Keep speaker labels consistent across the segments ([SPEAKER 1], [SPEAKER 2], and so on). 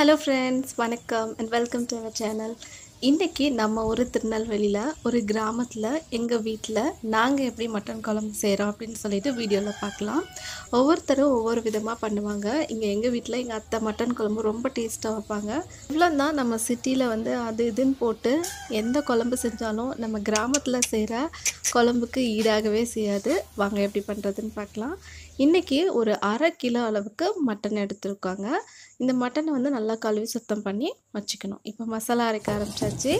[SPEAKER 1] Hello friends வணக்கம் and welcome to our channel இன்றைக்கி நம்ம ஒரு திருநெல்வேலியில் ஒரு கிராமத்தில் எங்கள் வீட்டில் நாங்கள் எப்படி மட்டன் குழம்பு செய்கிறோம் அப்படின்னு சொல்லிட்டு வீடியோவில் பார்க்கலாம். ஒவ்வொருத்தரும் ஒவ்வொரு விதமாக பண்ணுவாங்க. இங்கே எங்கள் வீட்டில் எங்கள் அத்தை மட்டன் குழம்பு ரொம்ப டேஸ்ட்டாக வைப்பாங்க. இவ்வளோ தான் நம்ம சிட்டியில் வந்து அது இதுன்னு போட்டு எந்த குழம்பு செஞ்சாலும் நம்ம கிராமத்தில் செய்கிற குழம்புக்கு ஈடாகவே செய்யாது. வாங்க எப்படி பண்ணுறதுன்னு பார்க்கலாம். இன்றைக்கி ஒரு அரை கிலோ அளவுக்கு மட்டன் எடுத்துருக்காங்க. இந்த மட்டனை வந்து நல்லா கழுவி சுத்தம் பண்ணி வச்சுக்கணும். இப்போ மசாலா அரைக்க ஆரம்பித்தாச்சு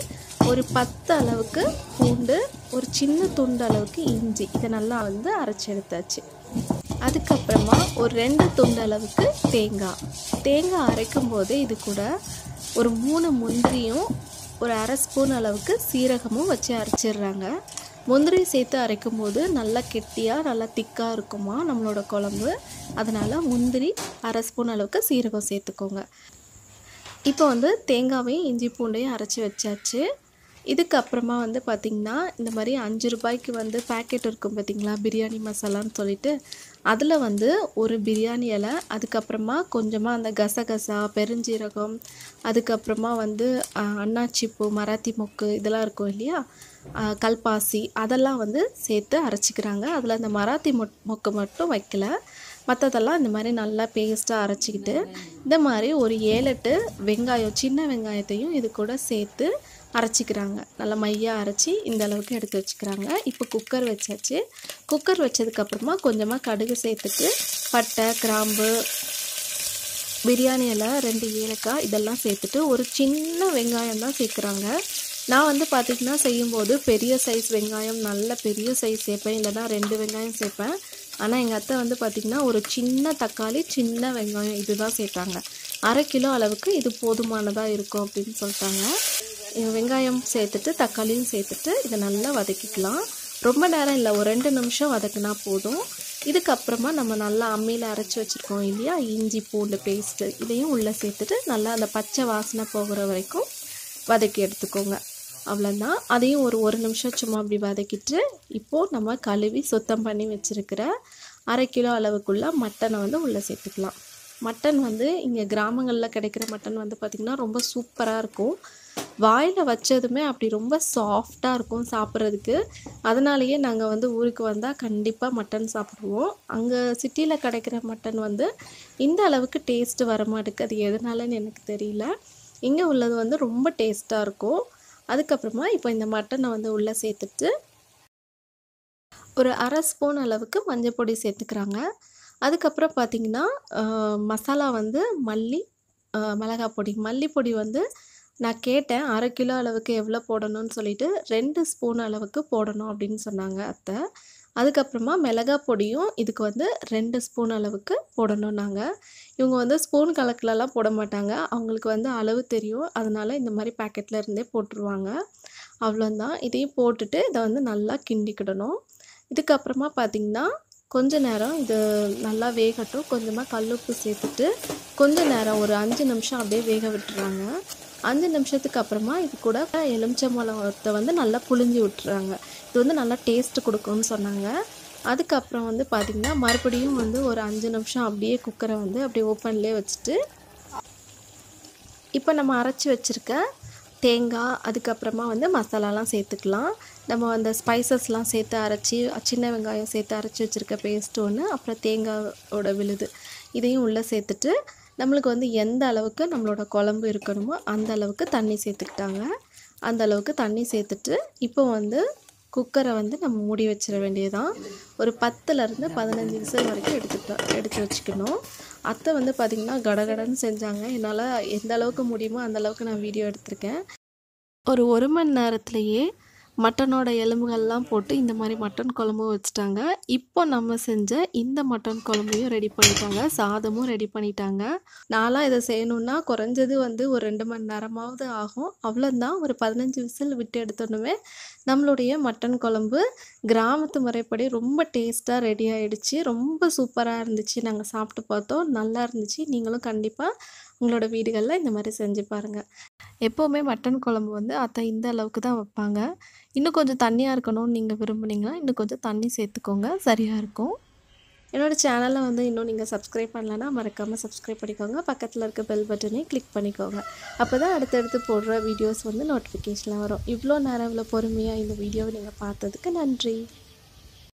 [SPEAKER 1] ஒரு பத்து அளவுக்கு பூண்டு ஒரு சின்ன துண்டு அளவுக்கு இஞ்சி. இதை நல்லா வந்து அரைச்சி எடுத்தாச்சு. அதுக்கப்புறமா ஒரு ரெண்டு துண்டு அளவுக்கு தேங்காய். தேங்காய் அரைக்கும் போதே இது கூட ஒரு மூணு முந்திரியும் ஒரு அரை ஸ்பூன் அளவுக்கு சீரகமும் வச்சு அரைச்சிடுறாங்க. முந்திரி சேர்த்து அரைக்கும் போது நல்லா கெட்டியாக நல்லா திக்காக இருக்குமா நம்மளோட குழம்பு. அதனால் முந்திரி அரை ஸ்பூன் அளவுக்கு சீரகம் சேர்த்துக்கோங்க. இப்போ வந்து தேங்காவையும் இஞ்சி பூண்டையும் அரைச்சி வச்சாச்சு. இதுக்கப்புறமா வந்து பார்த்திங்கன்னா இந்த மாதிரி அஞ்சு ரூபாய்க்கு வந்து பேக்கெட் இருக்கும் பார்த்திங்களா பிரியாணி மசாலான்னு சொல்லிட்டு. அதில் வந்து ஒரு பிரியாணி இலை அதுக்கப்புறமா கொஞ்சமாக அந்த கசகசா பெருஞ்சீரகம் அதுக்கப்புறமா வந்து அண்ணாச்சிப்பூ அன்னாச்சிப்பூ மராத்தி மொக்கு இதெல்லாம் இருக்கும் இல்லையா? கல்பாசி அதெல்லாம் வந்து சேர்த்து அரைச்சிக்கிறாங்க. அதில் அந்த மராத்தி மொ மொக்கு மட்டும் வைக்கல. மற்றதெல்லாம் இந்த மாதிரி நல்லா பேஸ்ட்டாக அரைச்சிக்கிட்டு இந்த மாதிரி ஒரு ஏழு எட்டு வெங்காயம் சின்ன வெங்காயத்தையும் இது கூட சேர்த்து அரைச்சிக்கிறாங்க. நல்லா மையாக அரைச்சி இந்த அளவுக்கு எடுத்து வச்சுக்கிறாங்க. இப்போ குக்கர் வச்சாச்சு. குக்கர் வச்சதுக்கப்புறமா கொஞ்சமாக கடுகு சேர்த்துட்டு பட்டை கிராம்பு பிரியாணி இலை ரெண்டு ஏலக்காய் இதெல்லாம் சேர்த்துட்டு ஒரு சின்ன வெங்காயம் தான் சேர்க்குறாங்க. நான் வந்து பார்த்திங்கன்னா செய்யும்போது பெரிய சைஸ் வெங்காயம் நல்ல பெரிய சைஸ் சேர்ப்பேன். இல்லைன்னா ரெண்டு வெங்காயம் சேர்ப்பேன். ஆனால் எங்கள் அத்தை வந்து பார்த்திங்கன்னா ஒரு சின்ன தக்காளி சின்ன வெங்காயம் இதுதான் சேர்த்தாங்க அரை கிலோ அளவுக்கு இது போதுமானதாக இருக்கும் அப்படின்னு சொல்லிட்டாங்க. வெங்காயம் சேர்த்துட்டு தக்காளியும் சேர்த்துட்டு இதை நல்லா வதக்கிக்கலாம். ரொம்ப நேரம் இல்லை ஒரு ரெண்டு நிமிஷம் வதக்குனா போதும். இதுக்கப்புறமா நம்ம நல்லா அம்மியில் அரைச்சி வச்சுருக்கோம் இல்லையா? இஞ்சி பூண்டு பேஸ்ட்டு இதையும் உள்ளே சேர்த்துட்டு நல்லா அந்த பச்சை வாசனை போகிற வரைக்கும் வதக்கி எடுத்துக்கோங்க. அவ்வளோதான் அதையும் ஒரு ஒரு நிமிஷம் சும்மா அப்படி வதக்கிட்டு இப்போது நம்ம கழுவி சுத்தம் பண்ணி வச்சுருக்கிற அரை கிலோ அளவுக்குள்ள மட்டனை வந்து உள்ளே சேர்த்துக்கலாம். மட்டன் வந்து இங்கே கிராமங்களில் கிடைக்கிற மட்டன் வந்து பார்த்திங்கன்னா ரொம்ப சூப்பராக இருக்கும். வாயில் வச்சதுமே அப்படி ரொம்ப சாஃப்டாக இருக்கும் சாப்பிட்றதுக்கு. அதனாலேயே நாங்கள் வந்து ஊருக்கு வந்தால் கண்டிப்பாக மட்டன் சாப்பிடுவோம். அங்கே சிட்டியில் கிடைக்கிற மட்டன் வந்து இந்த அளவுக்கு டேஸ்ட்டு வர மாட்டேங்குது அது எதனாலன்னு எனக்கு தெரியல. இங்கே உள்ளது வந்து ரொம்ப டேஸ்ட்டாக இருக்கும். அதுக்கப்புறமா இப்போ இந்த மட்டனை வந்து உள்ளே சேர்த்துட்டு ஒரு அரை ஸ்பூன் அளவுக்கு மஞ்சள் பொடி சேர்த்துக்கிறாங்க. அதுக்கப்புறம் பார்த்திங்கன்னா மசாலா வந்து மல்லி மிளகா மிளகாய் பொடி. மல்லிப்பொடி வந்து நான் கேட்டேன் அரை கிலோ அளவுக்கு எவ்வளோ போடணும்னு சொல்லிட்டு ரெண்டு ஸ்பூன் அளவுக்கு போடணும் அப்படின்னு சொன்னாங்க அத்தை. அதுக்கப்புறமா மிளகாய் பொடியும் இதுக்கு வந்து ரெண்டு ஸ்பூன் அளவுக்கு போடணும் நாங்கள் இவங்க வந்து ஸ்பூன் கலக்கிலலாம் போட மாட்டாங்க. அவங்களுக்கு வந்து அளவு தெரியும். அதனால் இந்த மாதிரி பேக்கெட்டில் இருந்தே போட்டுருவாங்க. அவ்வளோந்தான். இதையும் போட்டுட்டு இதை வந்து நல்லா கிண்டிக்கிடணும். இதுக்கப்புறமா பார்த்திங்கன்னா கொஞ்ச நேரம் இது நல்லா வேகட்டும். கொஞ்சமாக கல்லுப்பு சேர்த்துட்டு கொஞ்ச நேரம் ஒரு அஞ்சு நிமிஷம் அப்படியே வேக விட்டுறாங்க. அஞ்சு நிமிஷத்துக்கு அப்புறமா இது கூட எலுமிச்சம்பழத்தை வந்து நல்லா புழிஞ்சு விட்டுறாங்க. இது வந்து நல்லா டேஸ்ட் கொடுக்கும்னு சொன்னாங்க. அதுக்கப்புறம் வந்து பார்த்திங்கன்னா மறுபடியும் வந்து ஒரு அஞ்சு நிமிஷம் அப்படியே குக்கரை வந்து அப்படியே ஓப்பன்லேயே வச்சுட்டு இப்போ நம்ம அரைச்சி வச்சுருக்க தேங்காய் அதுக்கப்புறமா வந்து மசாலாலாம் சேர்த்துக்கலாம். நம்ம அந்த ஸ்பைசஸ்லாம் சேர்த்து அரைச்சி சின்ன வெங்காயம் சேர்த்து அரைச்சி வச்சுருக்க பேஸ்ட் ஒன்று அப்புறம் தேங்காயோட விழுது. இதையும் உள்ளே சேர்த்துட்டு நம்மளுக்கு வந்து எந்த அளவுக்கு நம்மளோட குழம்பு இருக்கணுமோ அந்த அளவுக்கு தண்ணி சேர்த்துக்கிட்டாங்க. அந்த அளவுக்கு தண்ணி சேர்த்துட்டு இப்போ வந்து குக்கரை வந்து நம்ம மூடி வச்சிட வேண்டியதான் ஒரு பத்துலேருந்து பதினஞ்சு விசில் வரைக்கும் எடுத்துட்டு எடுத்து வச்சுக்கணும். அத்தை வந்து பார்த்திங்கன்னா கடகடன்னு செஞ்சாங்க. என்னால் எந்த அளவுக்கு முடியுமோ அந்தளவுக்கு நான் வீடியோ எடுத்திருக்கேன். ஒரு ஒரு மணி நேரத்துலையே மட்டனோட எலும்புகள்லாம் போட்டு இந்த மாதிரி மட்டன் குழம்பும் வச்சுட்டாங்க. இப்போ நம்ம செஞ்ச இந்த மட்டன் குழம்பையும் ரெடி பண்ணிட்டாங்க. சாதமும் ரெடி பண்ணிட்டாங்க. நான்லாம் இதை செய்யணுன்னா குறைஞ்சது வந்து ஒரு ரெண்டு மணி நேரமாவது ஆகும். அவ்வளோதான் ஒரு பதினஞ்சு விசில் விட்டு எடுத்தோடனே நம்மளுடைய மட்டன் குழம்பு கிராமத்து முறைப்படி ரொம்ப டேஸ்ட்டாக ரெடி ஆகிடுச்சு ரொம்ப சூப்பராக இருந்துச்சு. நாங்கள் சாப்பிட்டு பார்த்தோம். நல்லா இருந்துச்சு. நீங்களும் கண்டிப்பாக உங்களோட வீடுகளில் இந்த மாதிரி செஞ்சு பாருங்கள் எப்போவுமே மட்டன் குழம்பு வந்து அத்தை இந்த அளவுக்கு தான் வைப்பாங்க. இன்னும் கொஞ்சம் தண்ணியாக இருக்கணும்னு நீங்கள் விரும்புனீங்கன்னா இன்னும் கொஞ்சம் தண்ணி சேர்த்துக்கோங்க. சரியாக இருக்கும். என்னோடய சேனலை வந்து இன்னும் நீங்கள் சப்ஸ்கிரைப் பண்ணலன்னா மறக்காமல் சப்ஸ்கிரைப் பண்ணிக்கோங்க. பக்கத்தில் இருக்க பெல் பட்டனையும் கிளிக் பண்ணிக்கோங்க. அப்போ தான் அடுத்தடுத்து போடுற வீடியோஸ் வந்து நோட்டிஃபிகேஷனில் வரும். இவ்வளோ நேரம் இவ்வளோ பொறுமையாக இந்த வீடியோவை நீங்கள் பார்த்ததுக்கு நன்றி.